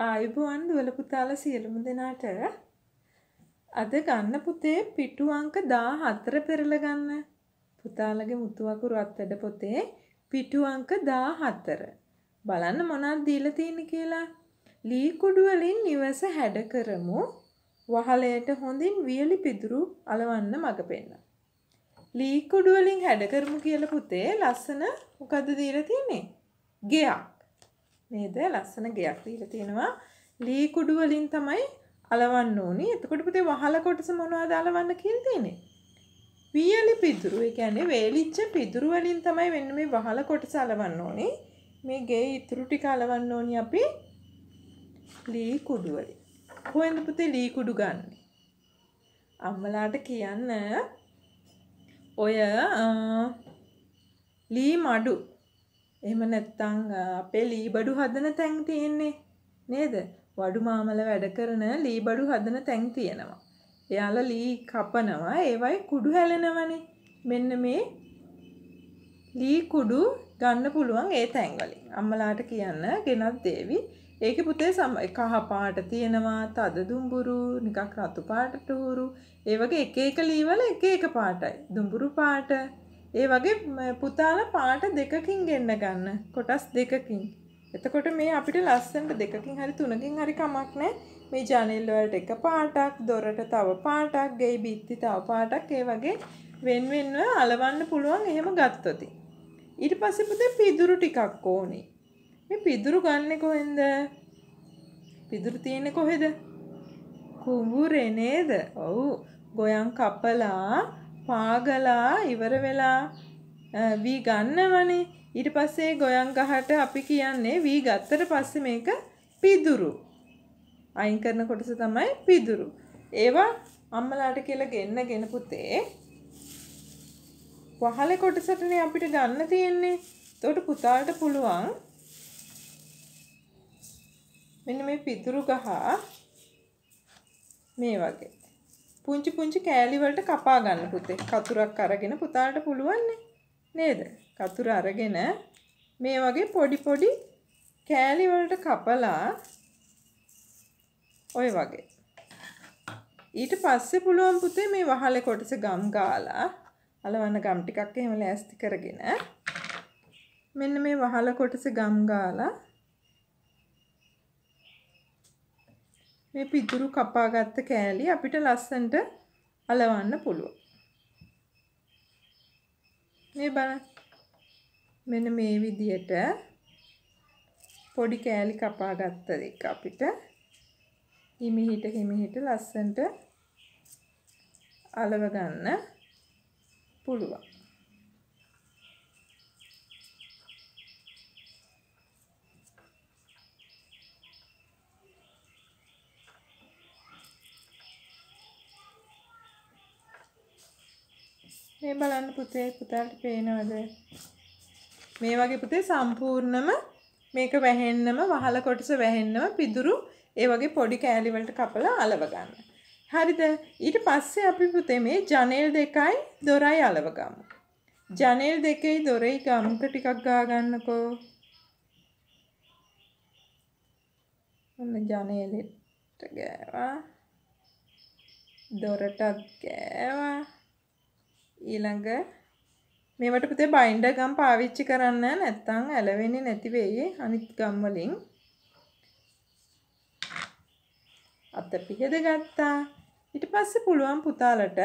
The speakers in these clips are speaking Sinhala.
ආයුබෝවන් දුවල පුතාලා සියලුම දෙනාට අද ගන්න පුතේ පිටු අංක 14 පෙරලා ගන්න. පුතාලගේ මුතු අකුරු අත්වැඩ පොතේ පිටු අංක 14. බලන්න මොනවද දීලා තියෙන්නේ කියලා. ලී කුඩු වලින් නිවස හැඩ කරමු. වහලයට හොඳින් වියලි පිදුරු අලවන්න මඟ පෙන්න. ලී කුඩු වලින් හැඩ කරමු කියලා පුතේ ලස්සන මොකද්ද දීලා තියෙන්නේ? ගෙයක්. නේද? ලස්සන ගෙයක් දීලා තියෙනවා. ලී කුඩු වලින් තමයි අලවන්න ඕනි. එතකොට පුතේ වහල කොටස මොනවද අලවන්න කියලා තියෙන්නේ? වියලි පිදුරු. ඒ කියන්නේ වේලිච්ච පිදුරු වලින් තමයි වෙන්න මේ වහල කොටස අලවන්න ඕනි. මේ ගේ ඉතුරු ටික අලවන්න ඕනි අපි ලී කුඩු වලින්. කොහෙන්ද පුතේ ලී කුඩු ගන්නෙ? අම්මලාට කියන්න ඔය ලී මඩු එහෙම නැත්තං අපේ ලීබඩු හදන තැන් තියෙන්නේ නේද? වඩු මාමල වැඩ කරන ලීබඩු හදන තැන් තියෙනවා. එයාලා ලී කපනවා ඒවයි කුඩු හැලෙනවනේ. මෙන්න මේ ලී කුඩු ගන්න පුළුවන් ඒ තැන් වලින්. අම්මලාට කියන්න ගෙනත් දේවි. ඒකේ පුතේ කහ පාට තියෙනවා, තද දුඹුරු, නිකක් රතු පාටට උරු. ඒ වගේ එක එක ලී වල එක එක පාටයි. දුඹුරු පාට, ඒ වගේ පුතාලා පාට දෙකකින් ගෙන්න ගන්න. කොටස් දෙකකින්. එතකොට මේ අපිට ලස්සනට දෙකකින් හරි තුනකින් හරි කමක් නැහැ. මේ ජනෙල් වලට එක පාටක්, දොරට තව පාටක්, ගෙයි බිත්ති තව පාටක් ඒ වගේ වෙන වෙනව අලවන්න පුළුවන් එහෙම ගත්තොත්. ඊට පස්සේ පුතේ පිදුරු ටිකක් ඕනේ. මේ පිදුරු ගන්නෙ කොහෙන්ද? පිදුරු තියෙන්නේ කොහෙද? කුඹුරේ නේද? ඔව්. ගොයන් කපලා පාගලා ඉවර වෙලා වී ගන්නවනේ. ඊට පස්සේ ගොයන් ගහට අපි කියන්නේ වී ගත්තට පස්සේ මේක පිදුරු. අයින් කරන කොටස තමයි පිදුරු. ඒවා අම්මලාට කියලා ගෙන්නගෙන පුතේ වහලේ කොටසටනේ අපිට ගන්න තියෙන්නේ. එතකොට පුතාට පුළුවන් මෙන්න මේ පිදුරු ගහ මේ වගේ පුංචි පුංචි කෑලි වලට කපා ගන්න පුතේ. කතුරක් අරගෙන පුතාට පුළුවන් නේද? කතුර අරගෙන මේ වගේ පොඩි පොඩි කෑලි වලට කපලා ඔය වගේ. ඊට පස්සේ පුළුවන් පුතේ මේ වහලේ කොටස ගම් ගාලා අලවන්න ගම් ටිකක් එහෙම ලෑස්ති කරගෙන මෙන්න මේ වහල කොටස ගම් ගාලා මේ පිදුරු කපාගත්ත කෑලි අපිට ලස්සන්ට අලවන්න පුළුවන්. මේ බලන්න. මෙන්න මේ විදියට පොඩි කෑලි කපාගත්ත දෙක අපිට හිමිහිට හිමිහිට ලස්සන්ට අලව ගන්න පුළුවන්. මේ බලන්න පුතේ පුතාට පේනවද? මේ වගේ පුතේ සම්පූර්ණම මේක වැහෙන්නම වහල කොටස වැහෙන්නම පිදුරු ඒ වගේ පොඩි කෑලි වලට කපලා අලව ගන්න. හරිද? ඊට පස්සේ අපි පුතේ මේ ජනේල් දෙකයි දොරයි අලව ගමු. ජනේල් දෙකේ දොරේ ගම්ක ටිකක් ගා ගන්නකෝ. ඔන්න ජනේලෙට ගෑවා. දොරටත් ගෑවා. ඊළඟ මේවට පුතේ බයින්ඩර් ගම් පාවිච්චි කරන්න නැත්නම් ඇලවෙන්නේ නැති වෙයි අනිත් ගම් වලින්. අත පිහද ගත්තා. ඊට පස්සේ පුළුවන් පුතාලට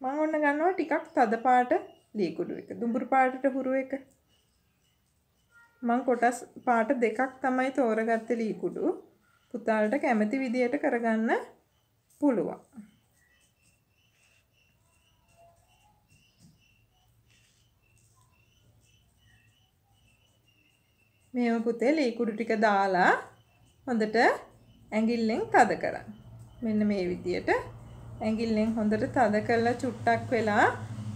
මම ඔන්න ගන්නවා ටිකක් තද පාට ලී කුඩු එක දුඹුරු පාටට හුරු එක. මම කොටස් පාට දෙකක් තමයි තෝරගත්තේ ලී කුඩු පුතාලට කැමති විදියට කරගන්න පුළුවන්. මේව පුතේ ලීකුඩු ටික දාලා හොඳට ඇඟිල්ලෙන් තද කරන්න. මෙන්න මේ විදියට ඇඟිල්ලෙන් හොඳට තද කරලා චුට්ටක් වෙලා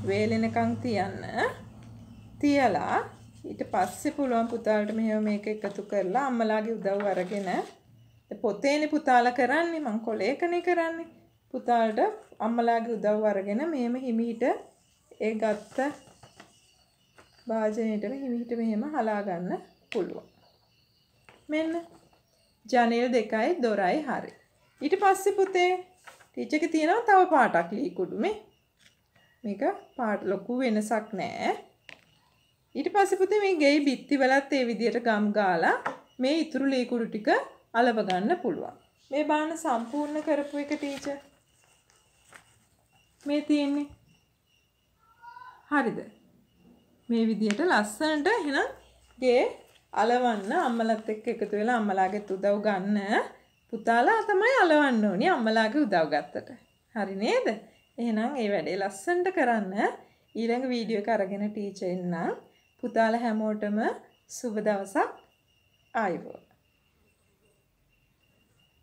වේලෙනකන් තියන්න. තියලා ඊට පස්සේ පුළුවන් පුතාලට මෙහෙම මේක එකතු කරලා අම්මලාගේ උදව් අරගෙන පොතේනේ පුතාලා කරන්නේ මං කොලේකනේ කරන්නේ. පුතාලට අම්මලාගේ උදව් අරගෙන මෙහෙම හිමීට ඒ ගත්ත භාජනයේටම හිමීට මෙහෙම හලා ගන්න පුළුවන්. මෙන්න ජනේල් දෙකයි දොරයි හරි. ඊට පස්සේ පුතේ ටීචර් එකේ තියෙනවා තව පාටක් ලී කුඩු මේ. මේක පාට ලොකු වෙනසක් නෑ. ඊට පස්සේ පුතේ මේ ගෙයි බිත්ති වලත් ඒ විදියට ගම් ගාලා මේ ඉතුරු ලී කුඩු ටික අලව ගන්න පුළුවන්. මේ බාන සම්පූර්ණ කරපු එක ටීචර්. මේ තියෙන්නේ. හරිද? මේ විදියට ලස්සනට එහෙනම් ගේ අලවන්න අම්මලත් එක්ක එකතු වෙලා අම්මලාගෙත් උදව් ගන්න පුතාලා තමයි අලවන්න ඕනේ අම්මලාගේ උදව් ගත්තට. හරි නේද? එහෙනම් ඒ වැඩේ ලස්සනට කරන්න ඊළඟ වීඩියෝ එක අරගෙන ටීචර් එන්නම්. පුතාලා හැමෝටම සුබ දවසක් ආයුබෝවන්.